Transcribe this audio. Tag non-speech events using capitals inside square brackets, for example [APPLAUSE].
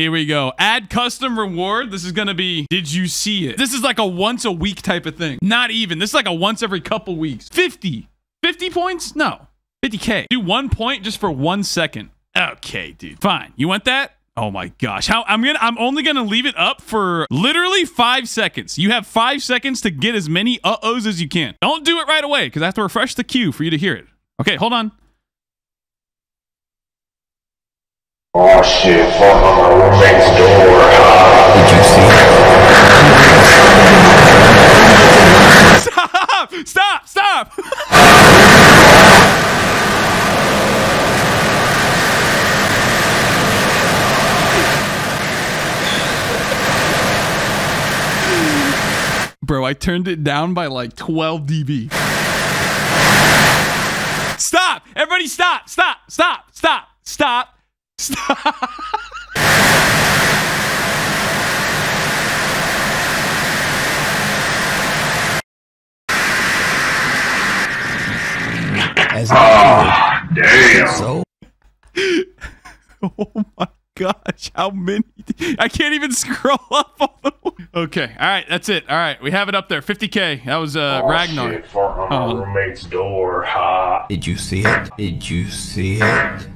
Here we go. Add custom reward. This is going to be, did you see it? This is like a once a week type of thing. Not even. This is like a once every couple weeks. 50. 50 points? No. 50K. Do one point just for one second. Okay, dude. Fine. You want that? Oh my gosh. How I'm gonna I'm only gonna leave it up for literally five seconds. You have five seconds to get as many uh-ohs as you can. Don't do it right away, because I have to refresh the queue for you to hear it. Okay, hold on. Oh shit, Bro, I turned it down by like 12 dB. Stop! Everybody stop! Stop! Stop! Stop! Stop! Stop! As I Damn. so [LAUGHS] Oh my gosh, how many? I can't even scroll [LAUGHS] up. All the okay, all right, that's it. All right, we have it up there. 50k. That was uh, Oh, Ragnar. Shit, fuck on my Oh. roommate's door. Ha. did you see it? Did you see it?